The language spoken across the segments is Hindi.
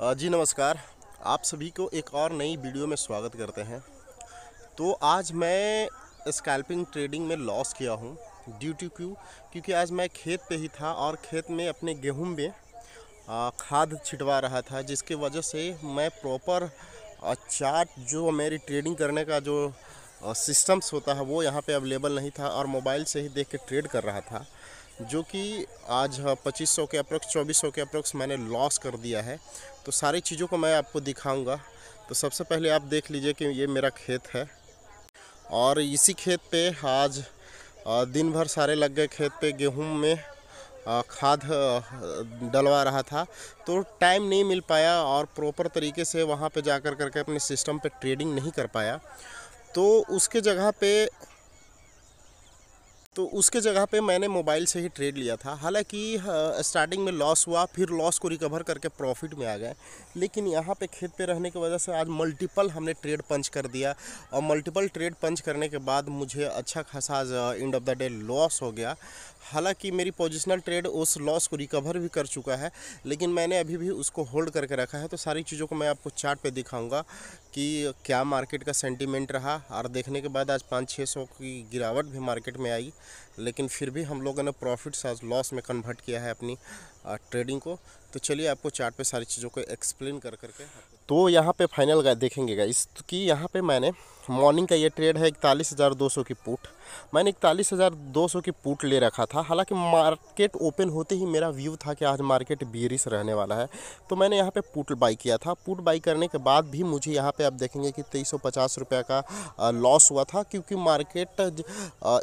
जी नमस्कार। आप सभी को एक और नई वीडियो में स्वागत करते हैं। तो आज मैं स्कैल्पिंग ट्रेडिंग में लॉस किया हूँ ड्यू टू क्यू? क्योंकि आज मैं खेत पे ही था और खेत में अपने गेहूँ में खाद छिटवा रहा था, जिसके वजह से मैं प्रॉपर चार्ट जो मेरी ट्रेडिंग करने का जो सिस्टम्स होता है, वो यहाँ पे अवेलेबल नहीं था और मोबाइल से ही देख के ट्रेड कर रहा था। जो कि आज पच्चीस सौ के अप्रोक्स, चौबीस सौ के अप्रोक्स मैंने लॉस कर दिया है। तो सारी चीज़ों को मैं आपको दिखाऊँगा। तो सबसे पहले आप देख लीजिए कि ये मेरा खेत है। और इसी खेत पे आज दिन भर सारे लग गए खेत पे गेहूँ में खाद डलवा रहा था। तो टाइम नहीं मिल पाया और प्रॉपर तरीके से वहाँ पे जा कर करके अपने सिस्टम पे ट्रेडिंग नहीं कर पाया। तो उसके जगह पे तो उसके जगह पे मैंने मोबाइल से ही ट्रेड लिया था। हालाँकि स्टार्टिंग में लॉस हुआ, फिर लॉस को रिकवर करके प्रॉफिट में आ गए। लेकिन यहाँ पे खेत पे रहने की वजह से आज मल्टीपल हमने ट्रेड पंच कर दिया और मल्टीपल ट्रेड पंच करने के बाद मुझे अच्छा खासा end of the day loss हो गया। हालाँकि मेरी पोजिशनल ट्रेड उस लॉस को रिकवर भी कर चुका है, लेकिन मैंने अभी भी उसको होल्ड करके रखा है। तो सारी चीज़ों को मैं आपको चार्ट पे दिखाऊँगा कि क्या मार्केट का सेंटीमेंट रहा और देखने के बाद आज पाँच छः सौ की गिरावट भी मार्केट में आई। लेकिन फिर भी हम लोगों ने प्रॉफिट आज लॉस में कन्वर्ट किया है अपनी ट्रेडिंग को। तो चलिए आपको चार्ट पे सारी चीज़ों को एक्सप्लेन कर करके तो यहाँ पे फाइनल देखेंगे गाइस कि यहाँ पे मैंने मॉर्निंग का ये ट्रेड है इकतालीस हज़ार दो सौ की पुट मैंने इकतालीस हज़ार दो सौ की पुट ले रखा था, हालाँकि मार्केट ओपन होते ही मेरा व्यू था कि आज मार्केट बियरिश रहने वाला है। तो मैंने यहाँ पे पुट बाई किया था। पुट बाई करने के बाद भी मुझे यहाँ पे आप देखेंगे कि तेईस सौ पचास रुपये का लॉस हुआ था, क्योंकि मार्केट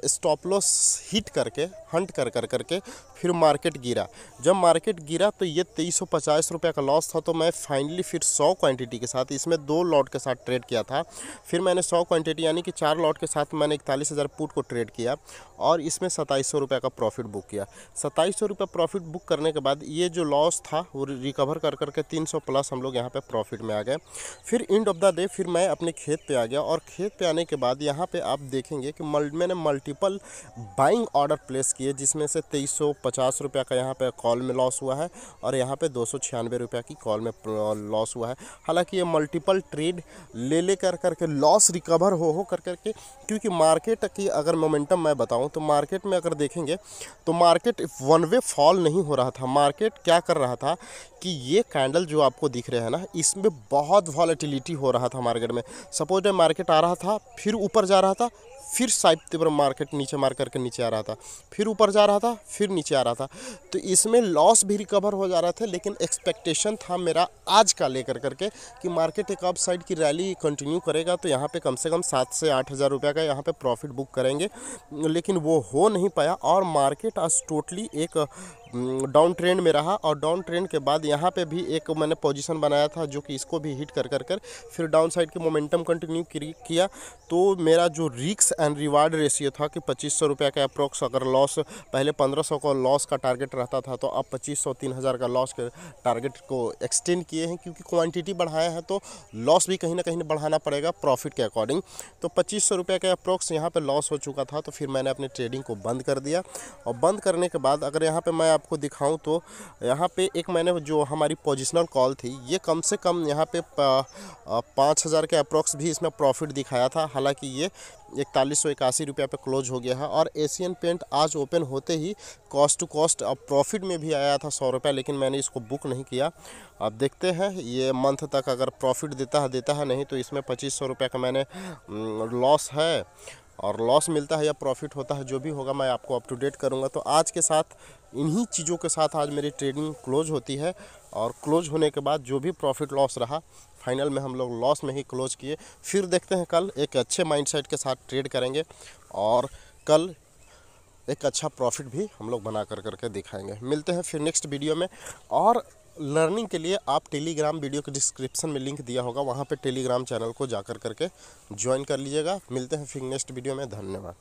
स्टॉप लॉस हिट करके हंट कर कर, करके फिर मार्केट गिरा। जब मार्केट गिरा तो ये तेईस सौ पचास रुपये का लॉस था तो मैं फाइनली फिर सौ क्वांटिटी के साथ इसमें दो लॉट के साथ ट्रेड किया था। फिर मैंने सौ क्वांटिटी यानी कि चार लॉट के साथ मैंने इकतालीस हज़ार पुट को ट्रेड किया और इसमें सत्ताईस सौ रुपये का प्रॉफिट बुक किया। सत्ताईस सौ रुपये प्रॉफिट बुक करने के बाद ये जो लॉस था, वो रिकवर कर करके तीन सौ प्लस हम लोग यहाँ पे प्रॉफिट में आ गए। फिर एंड ऑफ़ द डे फिर मैं अपने खेत पे आ गया और खेत पे आने के बाद यहाँ पे आप देखेंगे कि मल, मैंने मल्टीपल बाइंग ऑर्डर प्लेस किए, जिसमें से तेईस सौ पचास रुपये का यहाँ पे कॉल में लॉस हुआ है और यहाँ पे दो सौ छियानवे रुपये की कॉल में लॉस हुआ है। हालाँकि ये मल्टीपल ट्रेड ले ले कर, करके लॉस रिकवर हो हो कर, करके, क्योंकि मार्केट की अगर मोमेंटम मैं बताऊँ तो मार्केट में अगर देखेंगे तो मार्केट वन वे फॉल नहीं हो रहा था। मार्केट क्या कर रहा था कि ये कैंडल जो आपको दिख रहे हैं ना, इसमें बहुत वॉलेटिलिटी हो रहा था मार्केट में। सपोज़ मार्केट आ रहा था, फिर ऊपर जा रहा था फिर साइड तीव्र मार्केट नीचे मार करके नीचे आ रहा था, फिर ऊपर जा रहा था, फिर नीचे आ रहा था। तो इसमें लॉस भी रिकवर हो जा रहा था, लेकिन एक्सपेक्टेशन था मेरा आज का लेकर करके कि मार्केट एक अप साइड की रैली कंटिन्यू करेगा तो यहाँ पे कम से कम सात से आठ हज़ार रुपये का यहाँ पे प्रॉफिट बुक करेंगे। लेकिन वो हो नहीं पाया और मार्केट आज टोटली एक डाउन ट्रेंड में रहा और डाउन ट्रेंड के बाद यहाँ पे भी एक मैंने पोजीशन बनाया था जो कि इसको भी हिट कर कर कर फिर डाउन साइड की मोमेंटम कंटिन्यू किया। तो मेरा जो रिक्स एंड रिवार्ड रेशियो था कि पच्चीस सौ रुपये का अप्रोक्स अगर लॉस पहले पंद्रह सौ का लॉस का टारगेट रहता था तो अब पच्चीस सौ, तीन हज़ार का लॉस के टारगेट को एक्सटेंड किए हैं, क्योंकि क्वान्टिटी बढ़ाया है तो लॉस भी कहीं ना कहीं बढ़ाना पड़ेगा प्रॉफिट के अकॉर्डिंग तो पच्चीस सौ रुपये का अप्रोक्स यहाँ पर लॉस हो चुका था तो फिर मैंने अपनी ट्रेडिंग को बंद कर दिया. और बंद करने के बाद अगर यहाँ पर मैं आपको दिखाऊँ तो यहाँ पर एक मैंने जो हमारी पोजिशनल कॉल थी, ये कम से कम यहाँ पे पाँच हज़ार के अप्रोक्स भी इसमें प्रॉफिट दिखाया था. हालाँकि ये इकतालीस सौ इक्यासी रुपये पर क्लोज हो गया है और एशियन पेंट आज ओपन होते ही कॉस्ट टू कॉस्ट, अब प्रॉफिट में भी आया था सौ रुपया, लेकिन मैंने इसको बुक नहीं किया। अब देखते हैं, ये मंथ तक अगर प्रॉफिट देता है देता है नहीं तो इसमें पच्चीस सौ रुपये का मैंने लॉस है। और लॉस मिलता है या प्रॉफिट होता है, जो भी होगा, मैं आपको अप टू डेट करूँगा। तो आज के साथ इन्हीं चीज़ों के साथ आज मेरी ट्रेडिंग क्लोज होती है और क्लोज होने के बाद जो भी प्रॉफिट लॉस रहा फाइनल में हम लोग लॉस में ही क्लोज किए। फिर देखते हैं कल एक अच्छे माइंडसेट के साथ ट्रेड करेंगे और कल एक अच्छा प्रॉफिट भी हम लोग बना कर करके दिखाएँगे। मिलते हैं फिर नेक्स्ट वीडियो में और लर्निंग के लिए आप टेलीग्राम वीडियो के डिस्क्रिप्शन में लिंक दिया होगा, वहाँ पे टेलीग्राम चैनल को जाकर करके ज्वाइन कर लीजिएगा। मिलते हैं फिर नेक्स्ट वीडियो में, धन्यवाद।